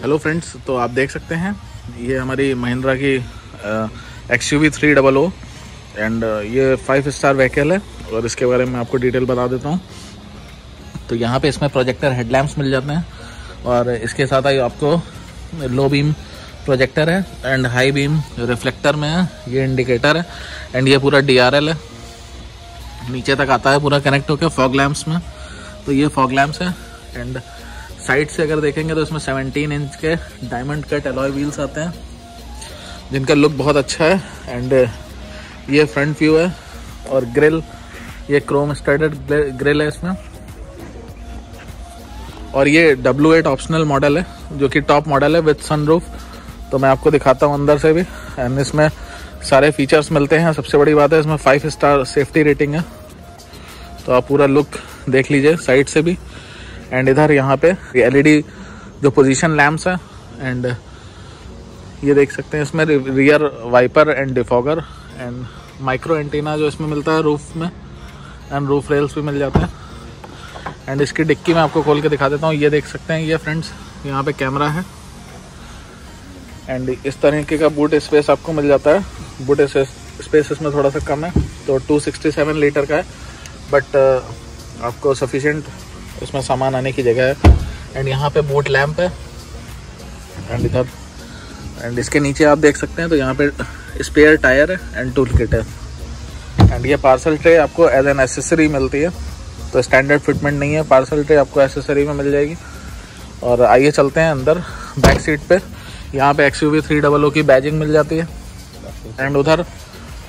Hello friends तो आप देख सकते हैं, ये हमारी महिंद्रा की X U V three double O and ये फाइव स्टार व्हीकल है और इसके बारे में आपको डिटेल बता देता हूँ। तो यहाँ पे इसमें प्रोजेक्टर हेडलैम्प्स मिल जाते हैं और इसके साथ आई आपको लो बीम प्रोजेक्टर है एंड हाई बीम रिफ्लेक्टर में है ये इंडिकेटर है एंड ये पूरा डीआरएल है। नीचे तक आता है पूरा कनेक्ट होकर फॉग लैम्प्स में। तो ये फॉग लैम्प्स है एंड साइड से अगर देखेंगे तो इसमें 17 इंच के डायमंड कट एलॉय व्हील्स आते हैं, जिनका लुक बहुत अच्छा है एंड ये फ्रंट व्यू है, और ग्रिल ये क्रोम स्टर्डेड ग्रिल है इसमें, और ये डब्ल्यू एट ऑप्शनल मॉडल है, जो कि टॉप मॉडल है विथ सनरूफ तो मैं आपको दिखाता हूँ अंदर से भी एंड इसमें सारे फीचर्स मिलते हैं। सबसे बड़ी बात है इसमें फाइव स्टार सेफ्टी रेटिंग है तो आप पूरा लुक देख लीजिए साइड से भी। एंड इधर यहाँ पे एलईडी जो पोजीशन लैम्प्स है एंड ये देख सकते हैं इसमें rear wiper and defogger and micro antenna जो इसमें मिलता है रूफ में एंड रूफ रेल्स भी मिल जाते हैं। एंड इसकी डिक्की मैं आपको खोल के दिखा देता हूँ ये देख सकते हैं ये फ्रेंड्स यहाँ पे कैमरा है। एंड इस तरीके का बूट स्पेस आपको मिल जाता है। बूट स्पेस इसमें थोड़ा सा कम है तो 267 लीटर का है। बट uh, आपको सफिशेंट इसमें सामान आने की जगह है। एंड यहाँ पे बोट लैम्प है। एंड इधर एंड इसके नीचे आप देख सकते हैं तो यहाँ पे स्पेयर टायर है एंड टूल किट है। एंड ये पार्सल ट्रे आपको एज एन एसेसरी मिलती है। तो स्टैंडर्ड फिटमेंट नहीं है पार्सल ट्रे आपको एसेसरी में मिल जाएगी। और आइए चलते हैं अंदर बैक सीट पे। यहाँ पे X U V three double O की बैजिंग मिल जाती है। एंड उधर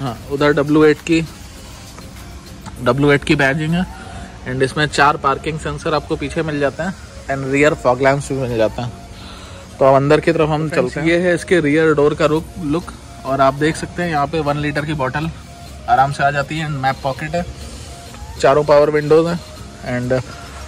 हाँ उधर डब्ल्यू एट की डब्ल्यू एट की बैजिंग है। एंड इसमें चार पार्किंग सेंसर आपको पीछे मिल जाते हैं एंड रियर फॉग लैम्प्स भी मिल जाते हैं। तो अब अंदर की तरफ़ हम चलते हैं। ये है इसके रियर डोर का रुक लुक और आप देख सकते हैं यहाँ पे वन लीटर की बॉटल आराम से आ जाती है एंड मैप पॉकेट है। चारों पावर विंडोज़ हैं एंड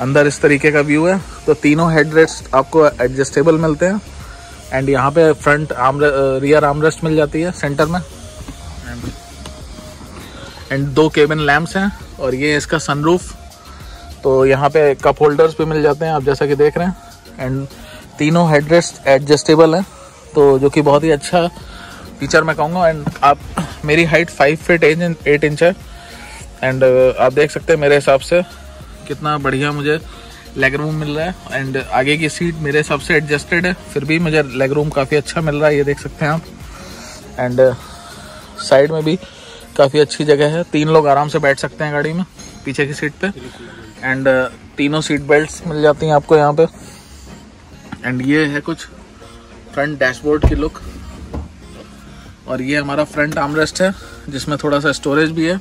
अंदर इस तरीके का व्यू है। तो तीनों हेड रेस्ट आपको एडजस्टेबल मिलते हैं। एंड यहाँ पे फ्रंट आम रियर आर्मरेस्ट मिल जाती है सेंटर में। एंड दो केबिन लैम्प्स हैं और ये इसका सनरूफ तो यहाँ पे कप होल्डर्स भी मिल जाते हैं आप जैसा कि देख रहे हैं। एंड तीनों हेडरेस्ट एडजस्टेबल हैं तो जो कि बहुत ही अच्छा फीचर मैं कहूँगा। एंड आप मेरी height five feet eight inch है। एंड uh, आप देख सकते हैं मेरे हिसाब से कितना बढ़िया मुझे लेग रूम मिल रहा है। एंड आगे की सीट मेरे हिसाब से एडजस्टेड है फिर भी मुझे लेग रूम काफ़ी अच्छा मिल रहा है ये देख सकते हैं आप। एंड साइड uh, में भी काफ़ी अच्छी जगह है। तीन लोग आराम से बैठ सकते हैं गाड़ी में पीछे की सीट पे। एंड uh, तीनों सीट बेल्ट्स मिल जाती हैं आपको यहाँ पे। एंड ये है कुछ फ्रंट डैशबोर्ड की लुक और ये हमारा फ्रंट आर्मरेस्ट है जिसमें थोड़ा सा स्टोरेज भी है।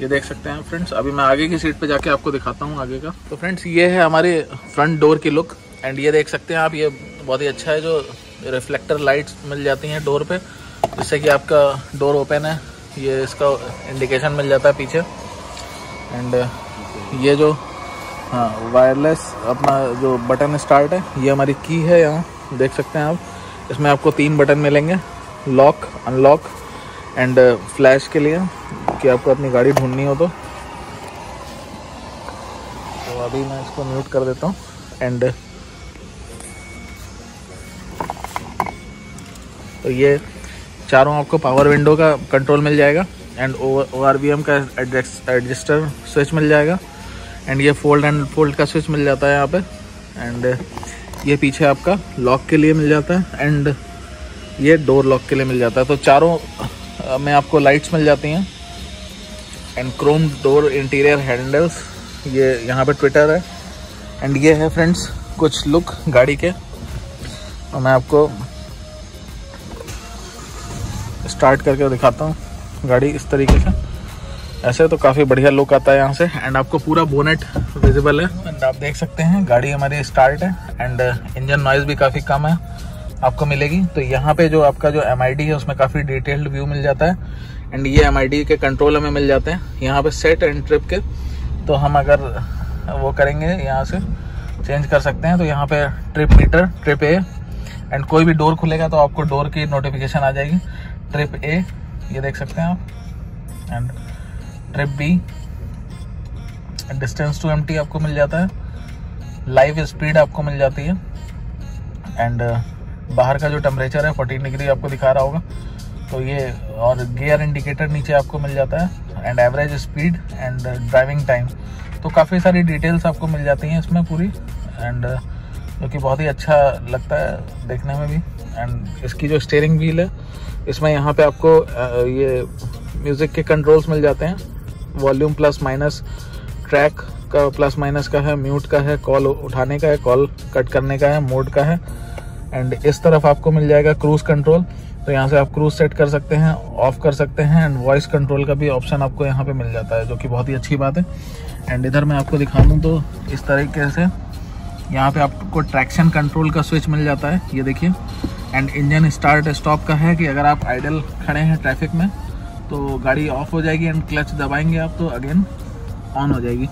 ये देख सकते हैं फ्रेंड्स अभी मैं आगे की सीट पे जाके आपको दिखाता हूँ आगे का। तो फ्रेंड्स ये है हमारे फ्रंट डोर की लुक एंड ये देख सकते हैं आप ये बहुत ही अच्छा है जो रिफ्लेक्टर लाइट्स मिल जाती हैं डोर पे। जिससे कि आपका डोर ओपन है। ये इसका इंडिकेशन मिल जाता है पीछे। एंड ये जो हाँ वायरलेस अपना जो बटन स्टार्ट है, ये हमारी की है यहाँ, देख सकते हैं आप। इसमें आपको तीन बटन मिलेंगे लॉक अनलॉक एंड फ्लैश के लिए, कि आपको अपनी गाड़ी ढूंढनी हो तो। तो अभी मैं इसको म्यूट कर देता हूँ एंड तो ये चारों आपको पावर विंडो का कंट्रोल मिल जाएगा एंड ओ आर का एडजस्टर स्विच मिल जाएगा। एंड ये फोल्ड एंड फोल्ड का स्विच मिल जाता है यहाँ पे। एंड ये पीछे आपका लॉक के लिए मिल जाता है। एंड ये डोर लॉक के लिए मिल जाता है। तो चारों में आपको लाइट्स मिल जाती हैं। And chrome door interior handles ये यहाँ पे ट्विटर है। एंड ये है फ्रेंड्स कुछ लुक गाड़ी के। और मैं आपको स्टार्ट करके दिखाता हूँ। गाड़ी इस तरीके से। ऐसे तो काफ़ी बढ़िया लुक आता है यहाँ से। एंड आपको पूरा बोनेट विजिबल है। एंड आप देख सकते हैं, गाड़ी हमारी स्टार्ट है। एंड इंजन नॉइज़ भी काफ़ी कम है। आपको मिलेगी। तो यहाँ पे जो आपका जो एमआईडी है, उसमें काफ़ी डिटेल्ड व्यू मिल जाता है। एंड ये एमआईडी के कंट्रोल हमें मिल जाते हैं। यहाँ पे सेट एंड ट्रिप के। तो हम अगर वो करेंगे यहाँ से चेंज कर सकते हैं। तो यहाँ पे trip meter trip A and कोई भी डोर खुलेगा तो आपको डोर की नोटिफिकेशन आ जाएगी। ट्रिप ए ये देख सकते हैं आप। And trip B distance to empty आपको मिल जाता है। लाइव स्पीड आपको मिल जाती है। एंड बाहर का जो टेम्परेचर है फोर्टीन डिग्री आपको दिखा रहा होगा। तो ये, और गियर इंडिकेटर नीचे आपको मिल जाता है। And average speed and driving time तो काफ़ी सारी डिटेल्स आपको मिल जाती हैं इसमें पूरी। एंड जो कि बहुत ही अच्छा लगता है देखने में भी। एंड इसकी जो स्टेयरिंग व्हील है, इसमें यहाँ पे आपको ये म्यूज़िक के कंट्रोल्स मिल जाते हैं। वॉल्यूम प्लस माइनस ट्रैक का प्लस माइनस का है, म्यूट का है, कॉल उठाने का है, कॉल कट करने का है, मोड का है। एंड इस तरफ़ आपको मिल जाएगा क्रूज कंट्रोल। तो यहाँ से आप क्रूज सेट कर सकते हैं, ऑफ़ कर सकते हैं, एंड वॉइस कंट्रोल का भी ऑप्शन आपको यहाँ पे मिल जाता है, जो कि बहुत ही अच्छी बात है। एंड इधर मैं आपको दिखा दूँ तो इस तरीके से यहाँ पे आपको ट्रैक्शन कंट्रोल का स्विच मिल जाता है, ये देखिए। एंड इंजन स्टार्ट स्टॉप का है कि अगर आप आइडल खड़े हैं ट्रैफ़िक में तो गाड़ी ऑफ़ हो जाएगी एंड क्लच दबाएँगे आप तो अगेन ऑन हो जाएगी।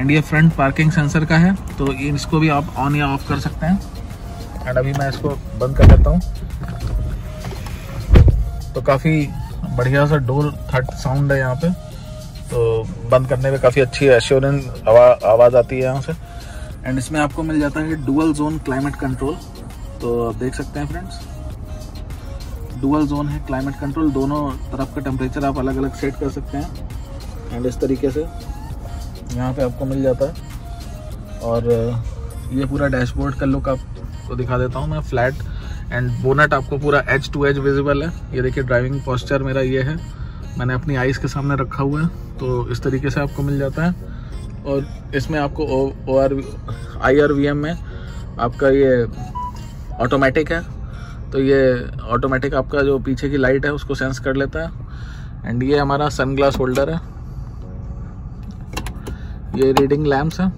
एंड ये फ्रंट पार्किंग सेंसर का है तो इसको भी आप ऑन या ऑफ़ कर सकते हैं। एंड अभी मैं इसको बंद कर देता हूँ। तो काफ़ी बढ़िया सा डोर थर्ड साउंड है यहाँ पे। तो बंद करने में काफ़ी अच्छी एश्योरेंस आवा, आवाज़ आती है यहाँ से। एंड इसमें आपको मिल जाता है डुअल जोन क्लाइमेट कंट्रोल तो आप देख सकते हैं फ्रेंड्स डुअल जोन है क्लाइमेट कंट्रोल दोनों तरफ़ का टेम्परेचर आप अलग अलग सेट कर सकते हैं। एंड इस तरीके से यहाँ पे आपको मिल जाता है। और ये पूरा डैशबोर्ड का लुक आपको दिखा देता हूँ मैं फ्लैट एंड बोनट आपको पूरा एज टू एज विजिबल है। ये देखिए ड्राइविंग पॉस्चर मेरा ये है। मैंने अपनी आइस के सामने रखा हुआ है तो इस तरीके से आपको मिल जाता है। और इसमें आपको O R I R V M में आपका ये ऑटोमेटिक है। तो ये ऑटोमेटिक आपका जो पीछे की लाइट है, उसको सेंस कर लेता है। एंड ये हमारा सन ग्लास होल्डर है। ये रीडिंग लैम्प्स है।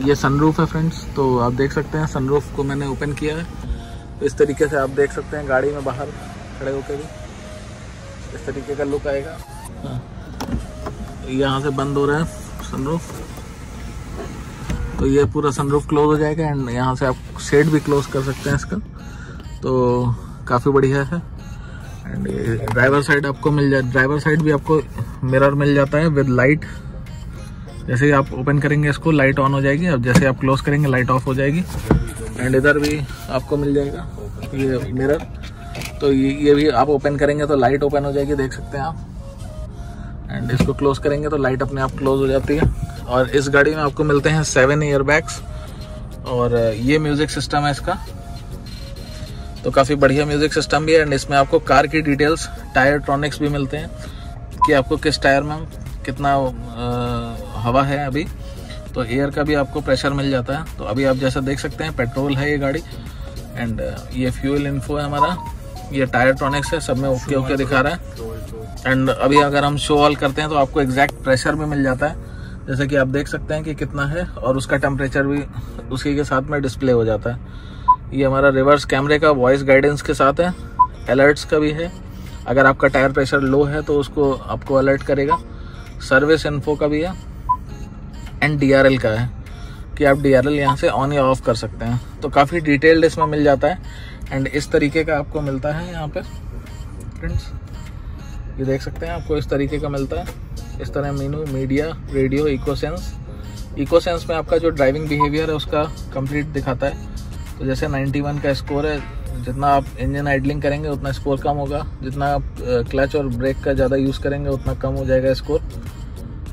ये सनरूफ है फ्रेंड्स तो आप देख सकते हैं सनरूफ को मैंने ओपन किया है। तो इस तरीके से आप देख सकते हैं, गाड़ी में बाहर खड़े होकर भी इस तरीके का लुक आएगा। हाँ। यहाँ से बंद हो रहा है सनरूफ तो ये पूरा सनरूफ क्लोज हो जाएगा एंड यहाँ से आप शेड भी क्लोज कर सकते हैं इसका। तो काफ़ी बढ़िया है। एंड ड्राइवर साइड आपको मिल जाए ड्राइवर साइड भी आपको मिरर मिल जाता है विद लाइट जैसे ही आप ओपन करेंगे इसको लाइट ऑन हो जाएगी। अब जैसे आप क्लोज करेंगे लाइट ऑफ़ हो जाएगी। एंड इधर भी आपको मिल जाएगा ये मिरर तो ये ये भी आप ओपन करेंगे तो लाइट ओपन हो जाएगी, देख सकते हैं आप। एंड इसको क्लोज करेंगे तो लाइट अपने आप क्लोज हो जाती है। और इस गाड़ी में आपको मिलते हैं सेवन ईयर बैग्स और ये म्यूज़िक सिस्टम है इसका। तो काफ़ी बढ़िया म्यूज़िक सिस्टम भी है एंड इसमें आपको कार की डिटेल्स टायर ट्रॉनिक्स भी मिलते हैं कि आपको किस टायर में कितना आ, हवा है अभी। तो एयर का भी आपको प्रेशर मिल जाता है। तो अभी आप जैसा देख सकते हैं पेट्रोल है ये गाड़ी। एंड ये फ्यूल इन्फो है हमारा। ये टायर ट्रॉनिक्स है सब में ओके ओके दिखा रहा है। एंड अभी अगर हम शो ऑल करते हैं तो आपको एग्जैक्ट प्रेशर भी मिल जाता है। जैसे कि आप देख सकते हैं कि कितना है और उसका टेम्परेचर भी उसी के साथ में डिस्प्ले हो जाता है। ये हमारा रिवर्स कैमरे का वॉइस गाइडेंस के साथ है। अलर्ट्स का भी है। अगर आपका टायर प्रेशर लो है तो उसको आपको अलर्ट करेगा। सर्विस इन्फो का भी है। एंड डी का है कि आप डी आर यहाँ से ऑन या ऑफ़ कर सकते हैं। तो काफ़ी डिटेल्ड इसमें मिल जाता है। एंड इस तरीके का आपको मिलता है यहाँ पर फ्रेंड्स ये देख सकते हैं आपको इस तरीके का मिलता है। इस तरह menu, media, radio ecosense ecosense में आपका जो ड्राइविंग बिहेवियर है, उसका कंप्लीट दिखाता है। तो जैसे 91 का स्कोर है, जितना आप इंजन आइडलिंग करेंगे, उतना स्कोर कम होगा। जितना आप क्लच और ब्रेक का ज़्यादा यूज़ करेंगे, उतना कम हो जाएगा स्कोर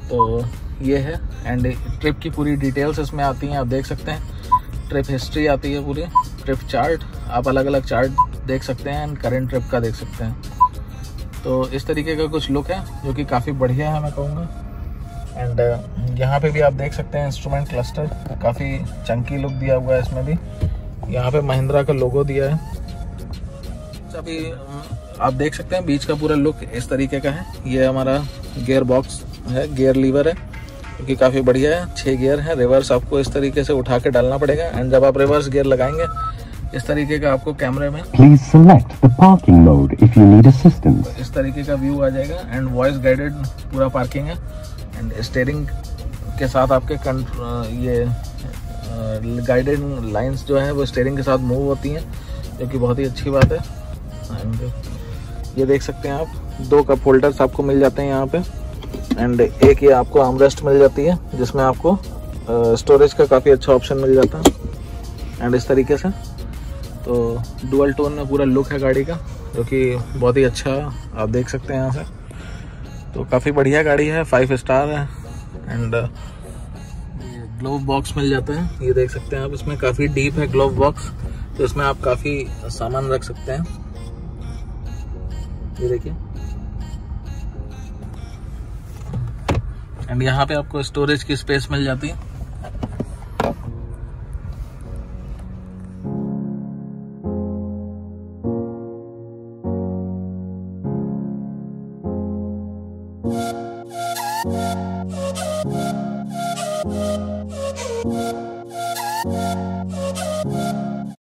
तो ये है। एंड ट्रिप की पूरी डिटेल्स इसमें आती हैं, आप देख सकते हैं। ट्रिप हिस्ट्री आती है पूरी। ट्रिप चार्ट आप अलग अलग चार्ट देख सकते हैं एंड करेंट ट्रिप का देख सकते हैं। तो इस तरीके का कुछ लुक है जो कि काफ़ी बढ़िया है मैं कहूँगा। एंड uh, यहाँ पे भी आप देख सकते हैं इंस्ट्रूमेंट क्लस्टर काफ़ी चंकी लुक दिया हुआ है इसमें भी। यहाँ पे महिंद्रा का लोगो दिया है। अभी आप देख सकते हैं बीच का पूरा लुक इस तरीके का है। ये हमारा गेयर बॉक्स है गेयर लीवर है क्योंकि काफ़ी बढ़िया है। छः गियर है रिवर्स आपको इस तरीके से उठा के डालना पड़ेगा। एंड जब आप रिवर्स गियर लगाएँगे इस तरीके का आपको कैमरे में please select the parking mode if you need assistance इस तरीके का व्यू आ जाएगा एंड वॉइस गाइडेड पूरा पार्किंग है एंड स्टेयरिंग के साथ आपके ये गाइडेड लाइंस जो है वो स्टेयरिंग के साथ मूव होती हैं जो कि बहुत ही अच्छी बात है। एंड ये देख सकते हैं आप दो कप होल्डर्स आपको मिल जाते हैं यहाँ पे। एंड एक ये आपको आर्मरेस्ट मिल जाती है जिसमें आपको स्टोरेज का काफ़ी अच्छा ऑप्शन मिल जाता है। एंड इस तरीके से तो डुअल टोन में पूरा लुक है गाड़ी का, जो कि बहुत ही अच्छा आप देख सकते हैं यहाँ से। तो काफ़ी बढ़िया गाड़ी है फाइव स्टार है एंड ग्लोव बॉक्स मिल जाता है, ये देख सकते हैं आप, इसमें काफ़ी डीप है ग्लोव बॉक्स तो इसमें आप काफ़ी सामान रख सकते हैं। ये देखिए। एंड यहाँ पे आपको स्टोरेज की स्पेस मिल जाती है।